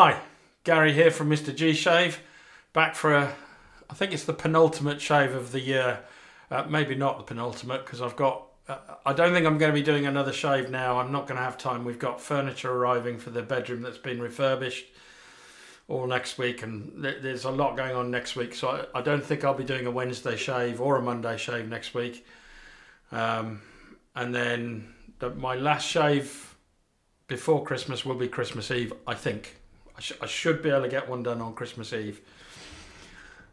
Hi, Gary here from Mr. G Shave, back for a, I think it's the penultimate shave of the year. Uh, maybe not the penultimate because I've got, uh, I don't think I'm going to be doing another shave now. I'm not going to have time. We've got furniture arriving for the bedroom that's been refurbished all next week, and th- there's a lot going on next week. So I, I, don't think I'll be doing a Wednesday shave or a Monday shave next week. Um, and then the, my last shave before Christmas will be Christmas Eve, I think. I, sh- I should be able to get one done on Christmas Eve.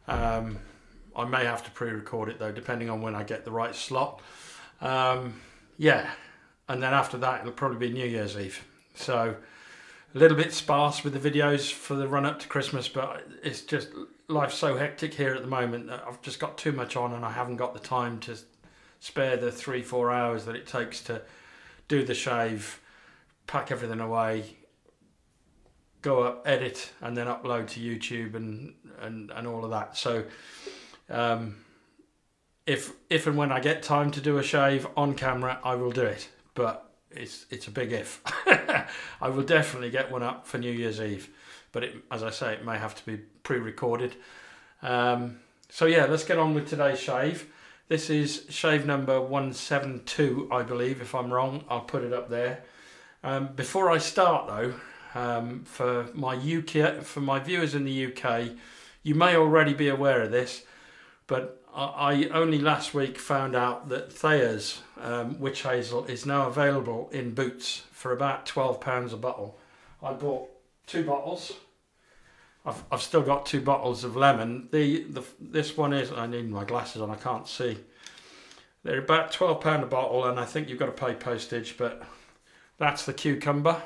Um, I may have to pre-record it though, depending on when I get the right slot. Um, yeah, and then after that it'll probably be New Year's Eve. So a little bit sparse with the videos for the run up to Christmas, but it's just life's so hectic here at the moment that I've just got too much on and I haven't got the time to spare the three four hours that it takes to do the shave, pack everything away, go up, edit, and then upload to YouTube and and and all of that. So, um, if if and when I get time to do a shave on camera, I will do it. But it's it's a big if. I will definitely get one up for New Year's Eve, but it, as I say, it may have to be pre-recorded. Um, so yeah, let's get on with today's shave. This is shave number 172, I believe. If I'm wrong, I'll put it up there. Um, before I start though, um, for my UK for my viewers in the UK. You may already be aware of this, but I, only last week found out that Thayer's um, witch hazel is now available in Boots for about twelve pounds a bottle. I bought two bottles. I've, I've still got two bottles of lemon. The, the this one is I need my glasses on. I can't see. They're about twelve pound a bottle, and I think you've got to pay postage. But that's the cucumber.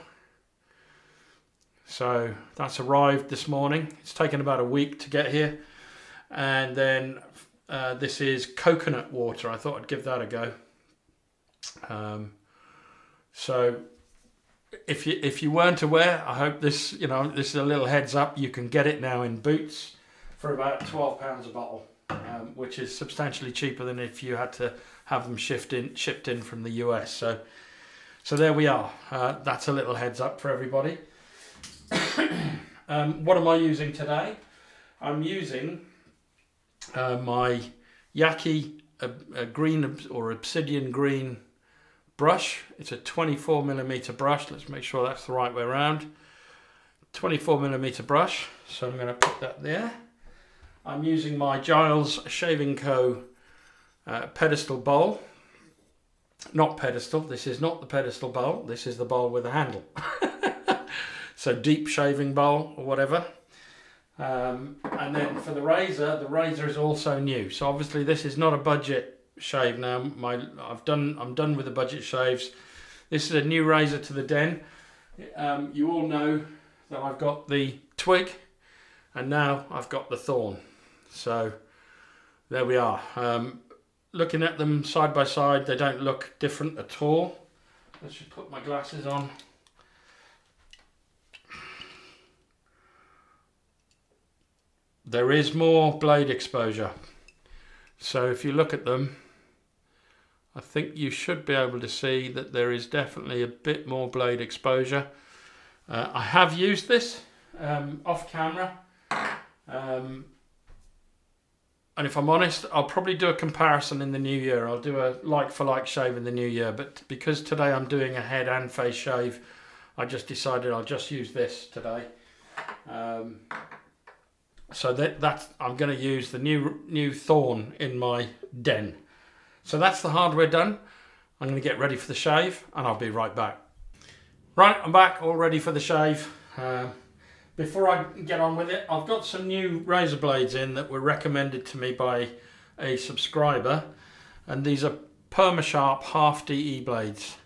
So that's arrived this morning. It's taken about a week to get here. And then uh, this is coconut water. I thought I'd give that a go. Um, so if you if you weren't aware, I hope this you know this is a little heads up. You can get it now in Boots for about twelve pounds a bottle, um, which is substantially cheaper than if you had to have them shipped in shipped in from the US. So so there we are. Uh, that's a little heads up for everybody. um, what am I using today? I'm using uh, my Yaqi a, a green or obsidian green brush. It's a 24 millimeter brush. Let's make sure that's the right way around. 24 millimeter brush. So I'm going to put that there. I'm using my Giles Shaving Co. Uh, pedestal bowl. Not pedestal. This is not the pedestal bowl. This is the bowl with a handle. so deep shaving bowl or whatever. Um, and then for the razor, the razor is also new. So obviously this is not a budget shave now. My I've done I'm done with the budget shaves. This is a new razor to the den. Um, you all know that I've got the twig, and now I've got the thorn. So there we are. Um, looking at them side by side, they don't look different at all. Let's just put my glasses on. There is more blade exposure. So if you look at them, I think you should be able to see that there is definitely a bit more blade exposure. Uh, I have used this um, off camera. Um, and if I'm honest, I'll probably do a comparison in the new year. I'll do a like for like shave in the new year. But because today I'm doing a head and face shave, I just decided I'll just use this today. Um, so that that's I'm going to use the new new thorn in my den. So that's the hardware done. I'm going to get ready for the shave and I'll be right back. Right, I'm back all ready for the shave. Uh, before I get on with it, I've got some new razor blades in that were recommended to me by a subscriber and these are Permasharp half DE blades.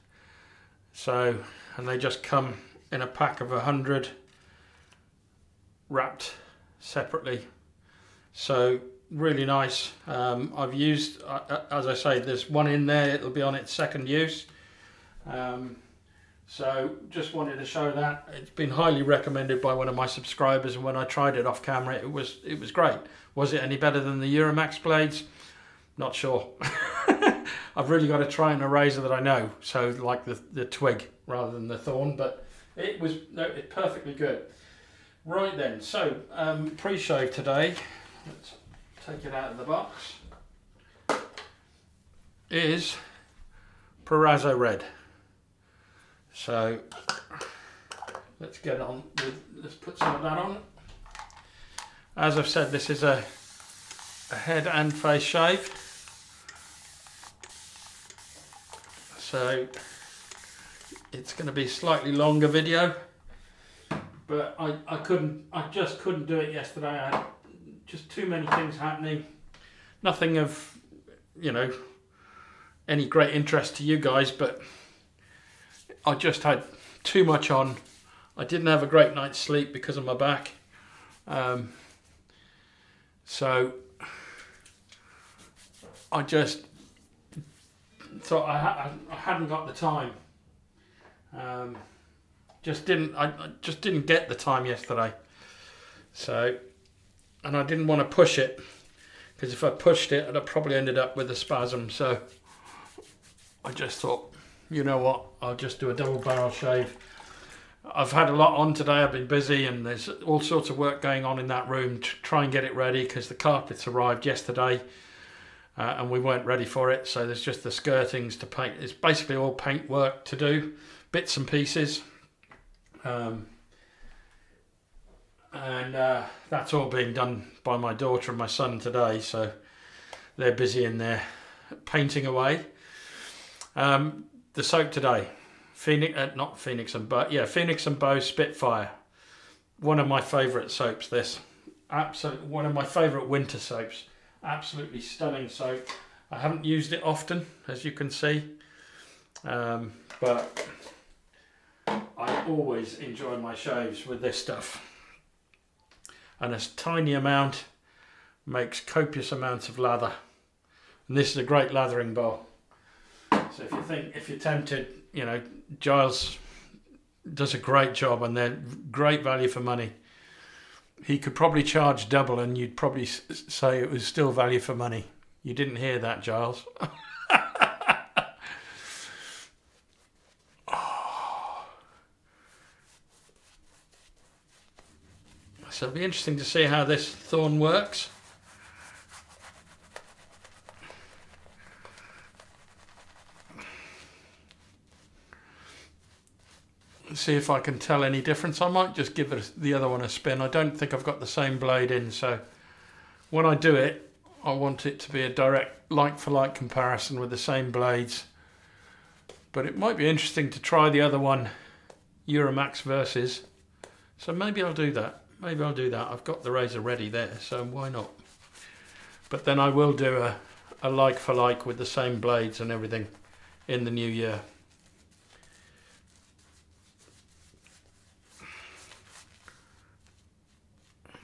So, and they just come in a pack of a hundred wrapped separately. So really nice. Um, I've used, uh, uh, as I say, there's one in there. It'll be on its second use. Um, so just wanted to show that. It's been highly recommended by one of my subscribers, and when I tried it off camera, it was it was great. Was it any better than the Euromax blades? Not sure. I've really got to try an eraser that I know, so like the the twig rather than the thorn, but it was no, it's perfectly good. Right then, so um, pre-shave today, let's take it out of the box, is Proraso Red. So let's get on with, let's put some of that on. As I've said, this is a, a head and face shave. So it's going to be slightly longer video, but I, I couldn't, I just couldn't do it yesterday. I had just too many things happening. Nothing of, you know, any great interest to you guys, but I just had too much on. I didn't have a great night's sleep because of my back. Um, so I just thought I, ha I hadn't got the time. Um, just didn't I, I just didn't get the time yesterday. So and I didn't want to push it because if I pushed it I'd have probably ended up with a spasm. So I just thought, you know what, I'll just do a double barrel shave. I've had a lot on today. I've been busy and there's all sorts of work going on in that room to try and get it ready because the carpets arrived yesterday uh, and we weren't ready for it. So there's just the skirtings to paint. It's basically all paint work to do, bits and pieces. Um, and uh, that's all being done by my daughter and my son today. So they're busy in there painting away. Um, the soap today, Phoenix, uh, not Phoenix and Beau, yeah, Phoenix and Beau Spitfire. One of my favourite soaps. This, absolutely one of my favourite winter soaps. Absolutely stunning soap. I haven't used it often, as you can see, um, but I always enjoy my shaves with this stuff. And a tiny amount makes copious amounts of lather. And this is a great lathering bowl. So if you think, if you're tempted, you know, Giles does a great job and they're great value for money. He could probably charge double and you'd probably say it was still value for money. You didn't hear that, Giles. So it'll be interesting to see how this thorn works. see if I can tell any difference. I might just give the other one a spin. I don't think I've got the same blade in, so when I do it, I want it to be a direct like-for-like -like comparison with the same blades. But it might be interesting to try the other one, Euromax versus. So maybe I'll do that. Maybe I'll do that. I've got the razor ready there, so why not? But then I will do a, a like-for-like -like with the same blades and everything in the new year.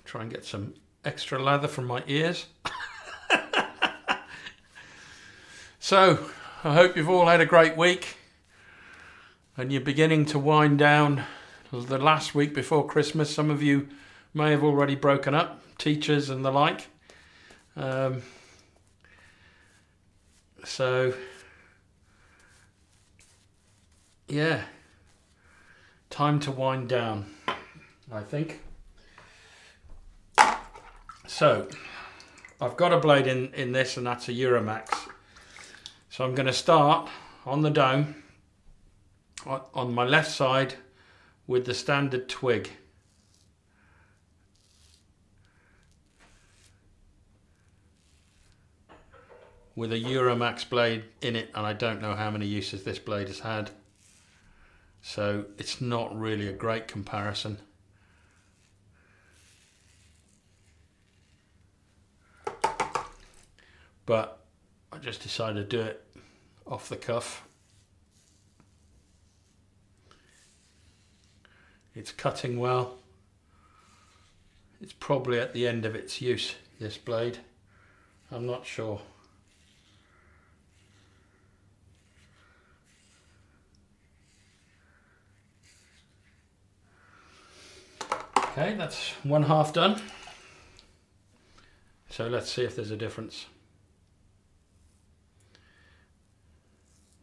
Try and get some extra lather from my ears. so, I hope you've all had a great week and you're beginning to wind down the last week before Christmas. Some of you may have already broken up, teachers and the like. Um, so, yeah, time to wind down, I think. So I've got a blade in, in this and that's a Euromax. So I'm going to start on the dome on my left side with the standard twig. With a Euromax blade in it and I don't know how many uses this blade has had. So it's not really a great comparison. but I just decided to do it off the cuff. It's cutting well. It's probably at the end of its use, this blade. I'm not sure. Okay, that's one half done. So let's see if there's a difference.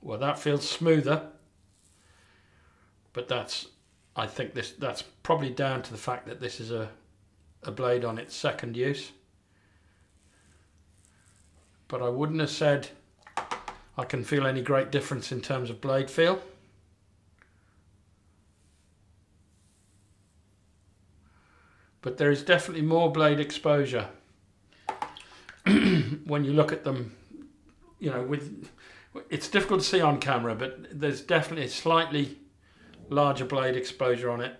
Well, that feels smoother, but that's I think this that's probably down to the fact that this is a, a blade on its second use. But I wouldn't have said I can feel any great difference in terms of blade feel. But there is definitely more blade exposure when you look at them, you know, with it's difficult to see on camera, but there's definitely a slightly larger blade exposure on it.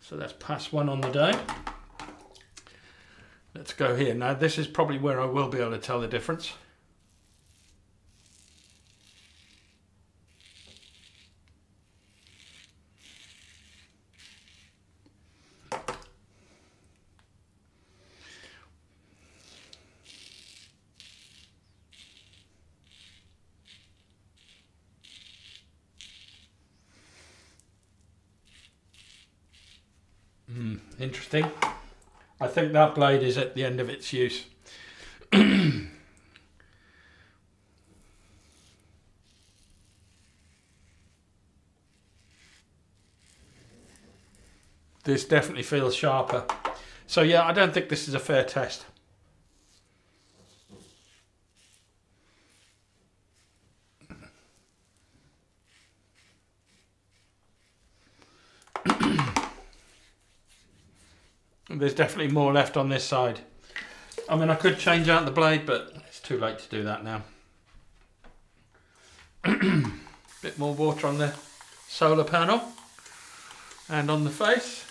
So that's pass one on the day. Let's go here. Now this is probably where I will be able to tell the difference. Interesting. I think that blade is at the end of its use. this definitely feels sharper. So yeah, I don't think this is a fair test. There's definitely more left on this side. I mean, I could change out the blade, but it's too late to do that now. Bit more water on the solar panel and on the face.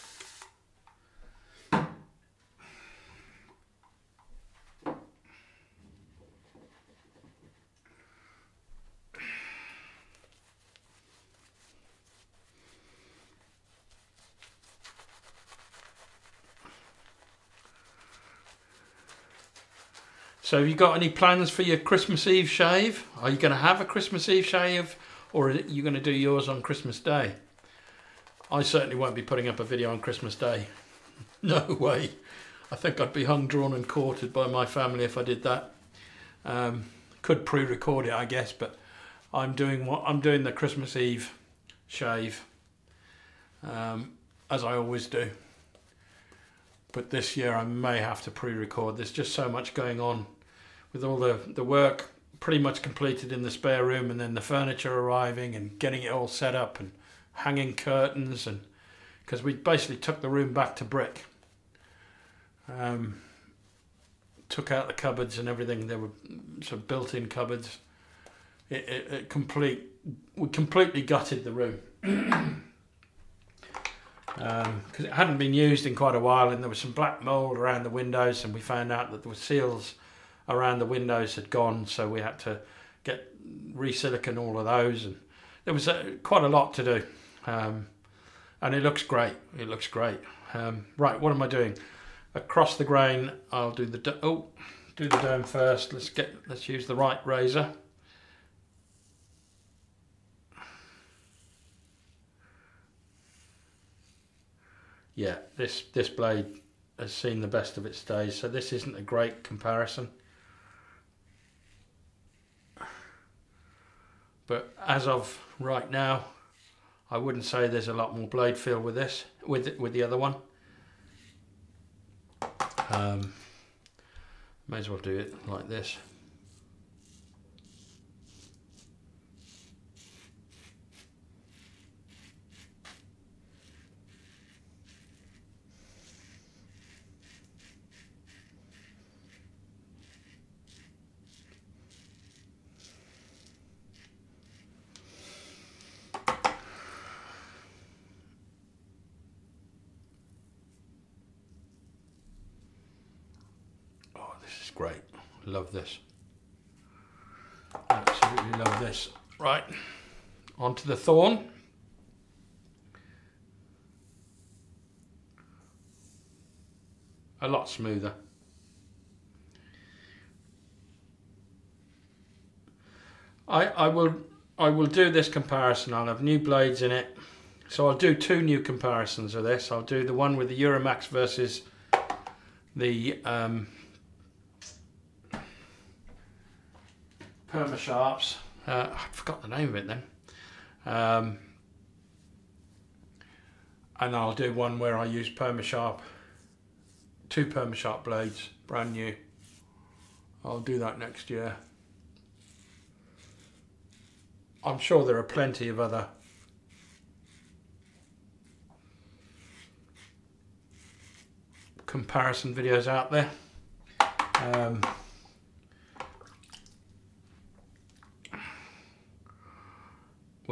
So have you got any plans for your Christmas Eve shave? Are you going to have a Christmas Eve shave or are you going to do yours on Christmas Day? I certainly won't be putting up a video on Christmas Day. no way. I think I'd be hung, drawn and quartered by my family if I did that. Um, could pre-record it, I guess, but I'm doing what I'm doing the Christmas Eve shave, um, as I always do but this year I may have to pre-record. There's just so much going on with all the, the work pretty much completed in the spare room and then the furniture arriving and getting it all set up and hanging curtains and because we basically took the room back to brick. Um, took out the cupboards and everything. There were sort of built-in cupboards. It, it, it complete we completely gutted the room. because um, it hadn't been used in quite a while and there was some black mold around the windows and we found out that there were seals around the windows had gone so we had to get re-silicon all of those and there was uh, quite a lot to do um, and it looks great it looks great. Um, right what am I doing? Across the grain I'll do the oh do the dome first. Let's get let's use the right razor. Yeah, this this blade has seen the best of its days, so this isn't a great comparison. But as of right now, I wouldn't say there's a lot more blade feel with this, with with the other one. Um, may as well do it like this. great. Love this. Absolutely love this. Right, onto the thorn. A lot smoother. I, I will I will do this comparison. I'll have new blades in it. So I'll do two new comparisons of this. I'll do the one with the Euromax versus the um, Permasharps. Uh, I forgot the name of it then. Um, and I'll do one where I use Permasharp, two Permasharp blades, brand new. I'll do that next year. I'm sure there are plenty of other comparison videos out there. Um,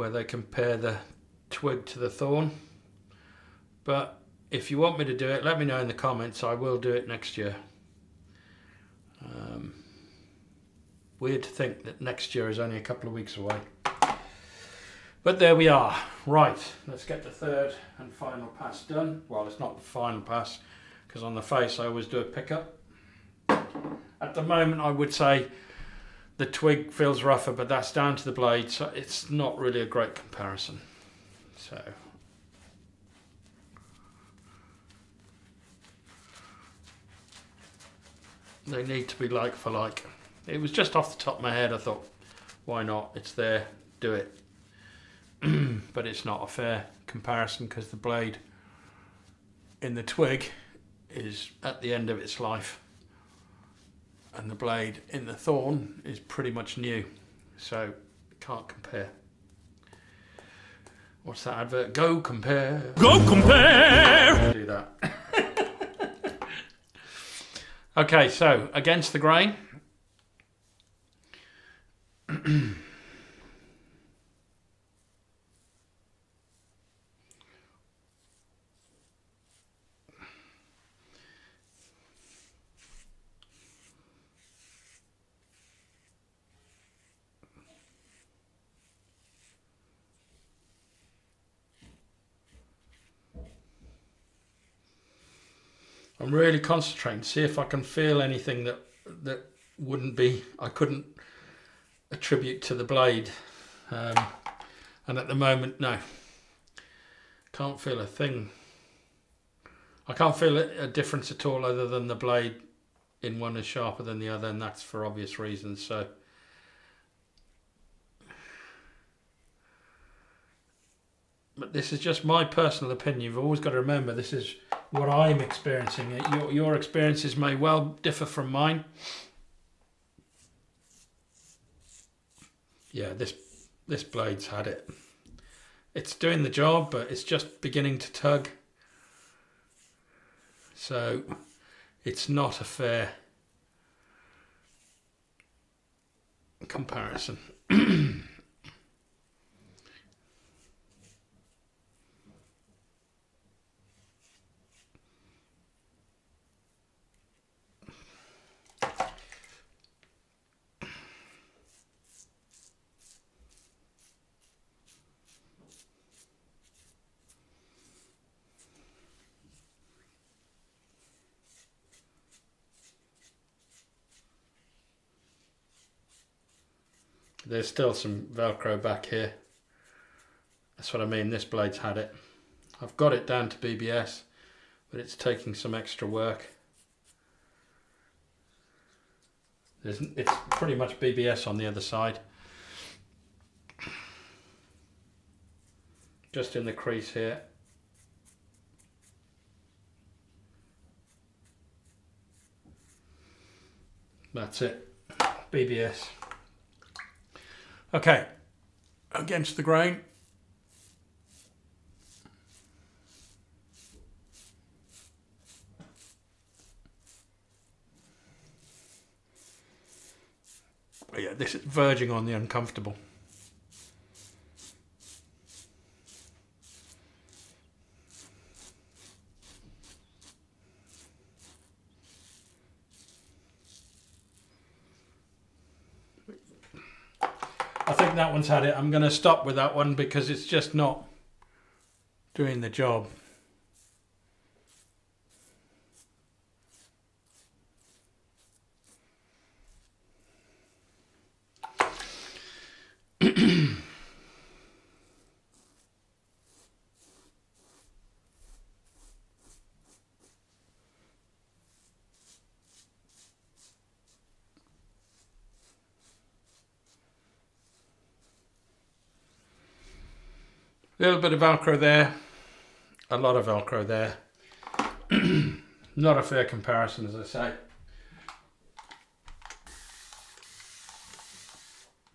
where they compare the twig to the thorn. But if you want me to do it, let me know in the comments. I will do it next year. Um, weird to think that next year is only a couple of weeks away. But there we are. Right, let's get the third and final pass done. Well, it's not the final pass because on the face I always do a pickup. At the moment I would say the twig feels rougher, but that's down to the blade, so it's not really a great comparison. So they need to be like for like. It was just off the top of my head. I thought, why not? It's there, do it. but it's not a fair comparison because the blade in the twig is at the end of its life and the blade in the thorn is pretty much new so can't compare. What's that advert? Go compare. Go compare! Do that. Okay so against the grain I'm really concentrating, see if I can feel anything that that wouldn't be I couldn't attribute to the blade. Um, and at the moment, no, can't feel a thing. I can't feel a difference at all, other than the blade in one is sharper than the other, and that's for obvious reasons. So. But this is just my personal opinion. You've always got to remember this is what I'm experiencing. Your, your experiences may well differ from mine. Yeah, this this blade's had it. It's doing the job, but it's just beginning to tug. So it's not a fair comparison. There's still some Velcro back here. That's what I mean, this blade's had it. I've got it down to BBS, but it's taking some extra work. There's, it's pretty much BBS on the other side. Just in the crease here. That's it. BBS. Okay, against the grain. Yeah, this is verging on the uncomfortable. I think that one's had it. I'm going to stop with that one because it's just not doing the job. Little bit of Velcro there, a lot of Velcro there. Not a fair comparison, as I say.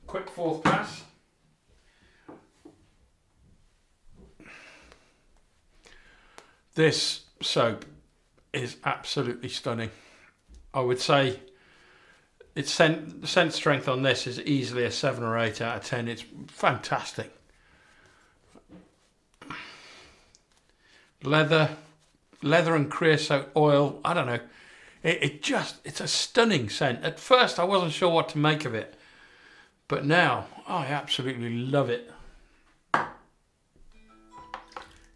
Quick fourth pass. This soap is absolutely stunning. I would say its scent, scent strength on this is easily a 7 or 8 out of 10. It's fantastic. Leather, leather and creosote oil, I don't know. It, it just, it's a stunning scent. At first, I wasn't sure what to make of it. But now, I absolutely love it.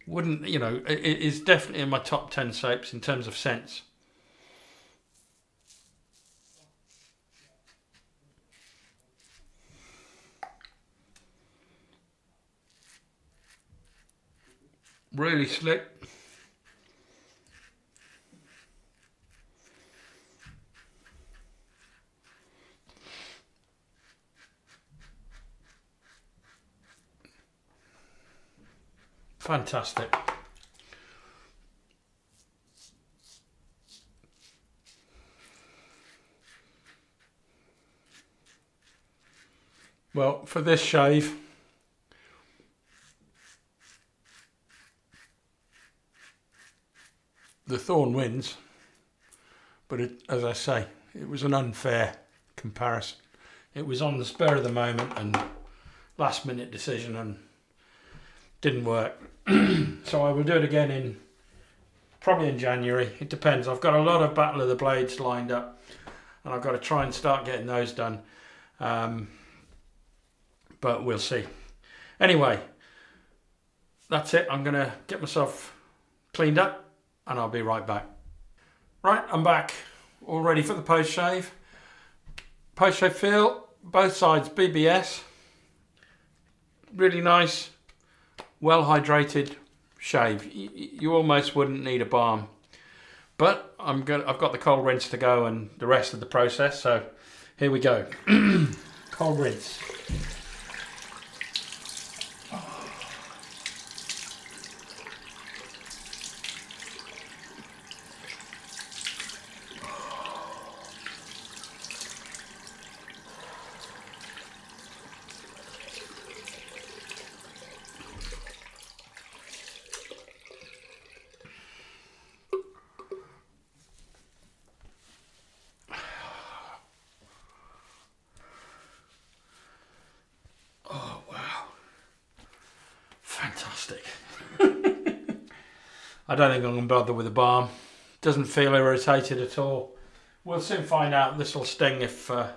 Wouldn't, you know, it is definitely in my top 10 soaps in terms of scents. Really slick. Fantastic. Well, for this shave, the thorn wins, but it, as I say, it was an unfair comparison. It was on the spur of the moment and last minute decision and didn't work. so I will do it again in probably in January. It depends. I've got a lot of Battle of the Blades lined up, and I've got to try and start getting those done. Um, but we'll see. Anyway, that's it. I'm going to get myself cleaned up, and I'll be right back. Right, I'm back, all ready for the post shave. Post shave feel, both sides BBS. Really nice well hydrated shave. You almost wouldn't need a balm. But I'm gonna, I've got the cold rinse to go and the rest of the process. So here we go. cold rinse. I don't think I'm going to bother with a balm. Doesn't feel irritated at all. We'll soon find out. This will sting if uh,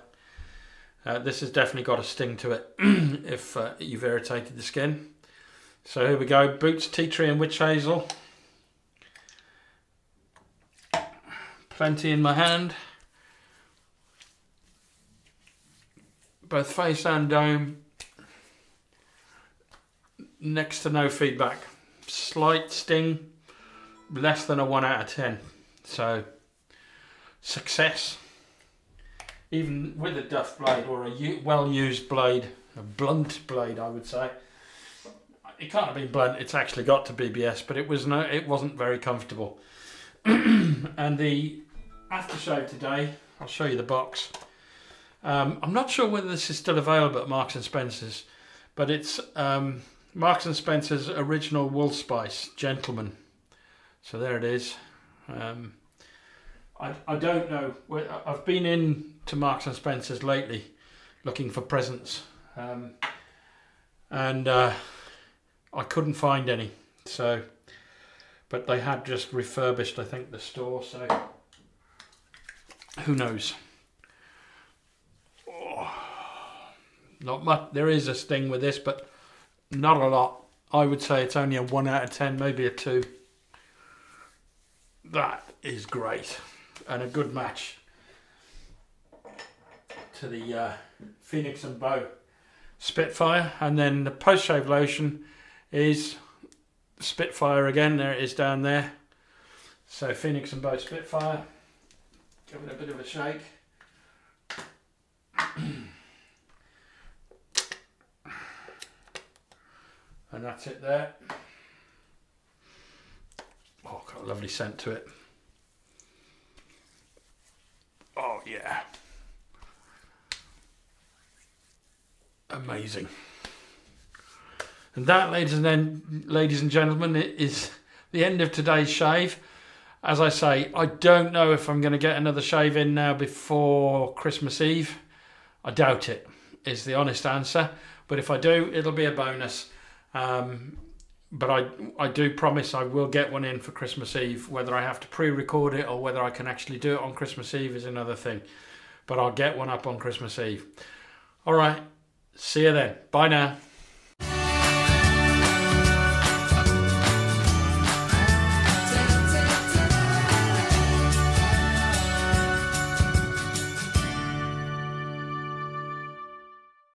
uh, this has definitely got a sting to it if uh, you've irritated the skin. So here we go. Boots, tea tree, and witch hazel. Plenty in my hand. Both face and dome. Next to no feedback. Slight sting less than a 1 out of 10. So, success. Even with a duff blade or a well used blade, a blunt blade, I would say. It can't have been blunt, it's actually got to BBS, but it, was no, it wasn't very comfortable. and the aftershave today, I'll show you the box. Um, I'm not sure whether this is still available at Marks and Spencer's, but it's um, Marks and Spencer's original Woodspice Gentleman so there it is. Um, I, I don't know. I've been in to Marks and Spencer's lately looking for presents. Um, and uh, I couldn't find any. So, but they had just refurbished, I think, the store. So, who knows? Oh, not much. There is a sting with this, but not a lot. I would say it's only a one out of ten, maybe a two. That is great and a good match to the uh, Phoenix and Beau Spitfire. And then the post shave lotion is Spitfire again. There it is down there. So Phoenix and Beau Spitfire. Give it a bit of a shake. And that's it there. Oh, got a lovely scent to it. Oh, yeah. Amazing. And that, ladies and then, ladies and gentlemen, is the end of today's shave. As I say, I don't know if I'm going to get another shave in now before Christmas Eve. I doubt it. Is the honest answer. But if I do, it'll be a bonus. Um, but I I do promise I will get one in for Christmas Eve. Whether I have to pre-record it or whether I can actually do it on Christmas Eve is another thing. But I'll get one up on Christmas Eve. All right. See you then. Bye now.